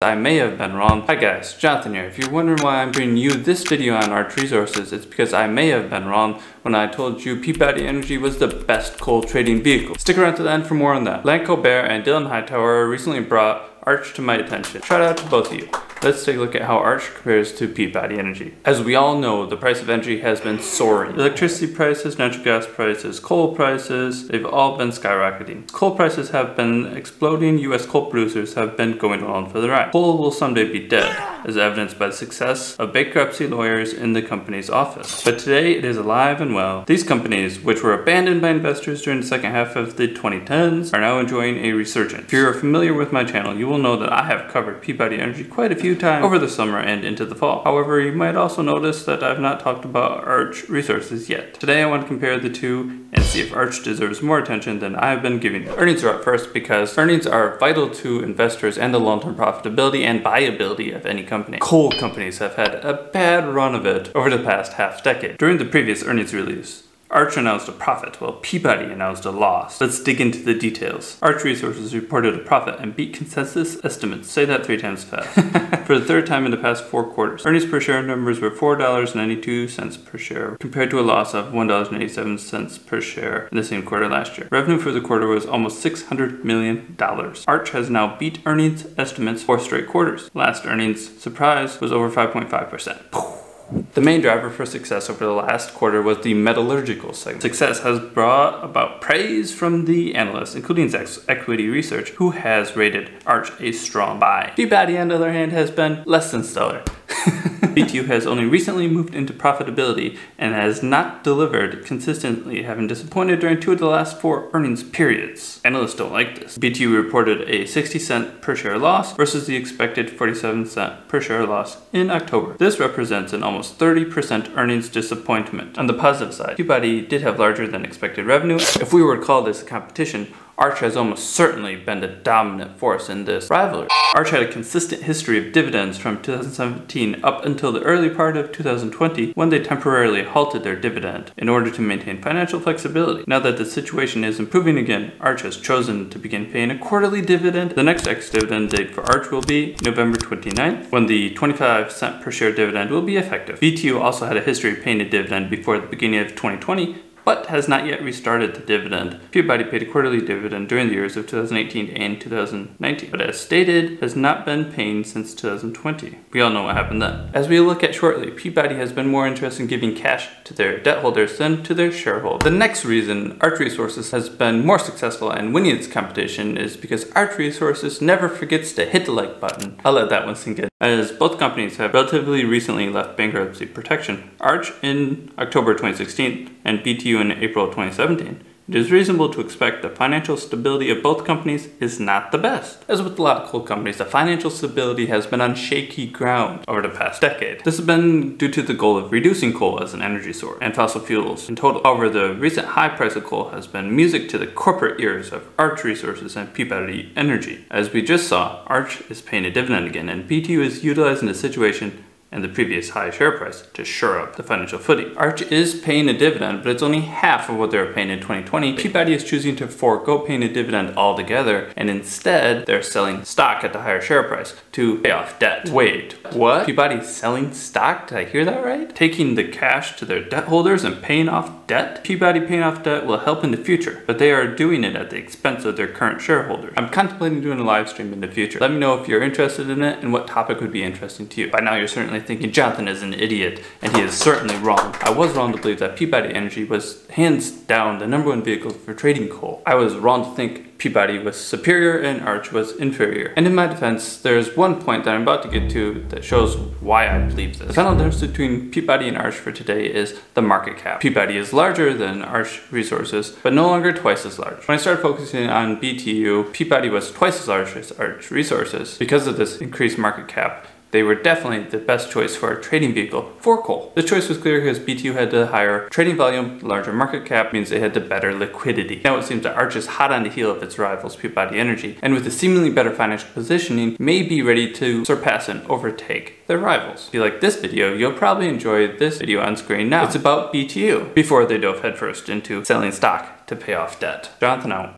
I may have been wrong. Hi guys, Jonathan here. If you're wondering why I'm bringing you this video on Arch Resources, it's because I may have been wrong when I told you Peabody Energy was the best coal trading vehicle. Stick around to the end for more on that. Len Colbert and Dylan Hightower recently brought Arch to my attention. Shout out to both of you. Let's take a look at how Arch compares to Peabody Energy. As we all know, the price of energy has been soaring. Electricity prices, natural gas prices, coal prices, they've all been skyrocketing. Coal prices have been exploding, US coal producers have been going along for the ride. Coal will someday be dead, as evidenced by the success of bankruptcy lawyers in the company's office. But today it is alive and well. These companies, which were abandoned by investors during the second half of the 2010s, are now enjoying a resurgence. If you're familiar with my channel, you will know that I have covered Peabody Energy quite a few few times over the summer and into the fall. However, you might also notice that I've not talked about Arch resources yet. Today I want to compare the two and see if Arch deserves more attention than I have been giving it. Earnings are up first because earnings are vital to investors and the long-term profitability and viability of any company. Coal companies have had a bad run of it over the past half decade. During the previous earnings release, Arch announced a profit, while Peabody announced a loss. Let's dig into the details. Arch Resources reported a profit and beat consensus estimates. Say that three times fast. For the third time in the past four quarters. Earnings per share numbers were $4.92 per share, compared to a loss of $1.87 per share in the same quarter last year. Revenue for the quarter was almost $600 million. Arch has now beat earnings estimates for straight quarters. Last earnings surprise was over 5.5%. The main driver for success over the last quarter was the metallurgical segment. Success has brought about praise from the analysts, including Zacks Equity Research, who has rated Arch a strong buy. Peabody, on the other hand, has been less than stellar. BTU has only recently moved into profitability and has not delivered consistently, having disappointed during two of the last four earnings periods. Analysts don't like this. BTU reported a 60 cent per share loss versus the expected 47 cent per share loss in October. This represents an almost 30% earnings disappointment. On the positive side, Peabody did have larger than expected revenue. If we were to call this a competition, Arch has almost certainly been the dominant force in this rivalry. Arch had a consistent history of dividends from 2017 up until the early part of 2020 when they temporarily halted their dividend in order to maintain financial flexibility. Now that the situation is improving again, Arch has chosen to begin paying a quarterly dividend. The next ex-dividend date for Arch will be November 29th when the 25 cent per share dividend will be effective. BTU also had a history of paying a dividend before the beginning of 2020 but has not yet restarted the dividend. Peabody paid a quarterly dividend during the years of 2018 and 2019, but as stated, has not been paying since 2020. We all know what happened then. As we look at shortly, Peabody has been more interested in giving cash to their debt holders than to their shareholders. The next reason Arch Resources has been more successful in winning its competition is because Arch Resources never forgets to hit the like button. I'll let that one sink in. As both companies have relatively recently left bankruptcy protection, Arch in October 2016 and BTU in April 2017, it is reasonable to expect the financial stability of both companies is not the best. As with a lot of coal companies, the financial stability has been on shaky ground over the past decade. This has been due to the goal of reducing coal as an energy source and fossil fuels in total. However, the recent high price of coal has been music to the corporate ears of Arch Resources and Peabody Energy. As we just saw, Arch is paying a dividend again and BTU is utilizing the situation and the previous high share price to shore up the financial footing. Arch is paying a dividend, but it's only half of what they were paying in 2020. Peabody is choosing to forego paying a dividend altogether, and instead they're selling stock at the higher share price to pay off debt. Wait, what? Peabody's selling stock? Did I hear that right? Taking the cash to their debt holders and paying off debt? Peabody paying off debt will help in the future, but they are doing it at the expense of their current shareholders. I'm contemplating doing a live stream in the future. Let me know if you're interested in it and what topic would be interesting to you. By now you're certainly thinking Jonathan is an idiot, and he is certainly wrong. I was wrong to believe that Peabody Energy was hands down the number one vehicle for trading coal. I was wrong to think Peabody was superior and Arch was inferior. And in my defense, there's one point that I'm about to get to that shows why I believe this. The final difference between Peabody and Arch for today is the market cap. Peabody is larger than Arch Resources, but no longer twice as large. When I started focusing on BTU, Peabody was twice as large as Arch Resources. Because of this increased market cap, they were definitely the best choice for a trading vehicle for coal. The choice was clear because BTU had the higher trading volume, larger market cap means they had the better liquidity. Now it seems that Arch is hot on the heel of its rivals Peabody Energy, and with a seemingly better financial positioning, may be ready to surpass and overtake their rivals. If you like this video, you'll probably enjoy this video on screen now. It's about BTU, before they dove headfirst into selling stock to pay off debt. Jonathan out.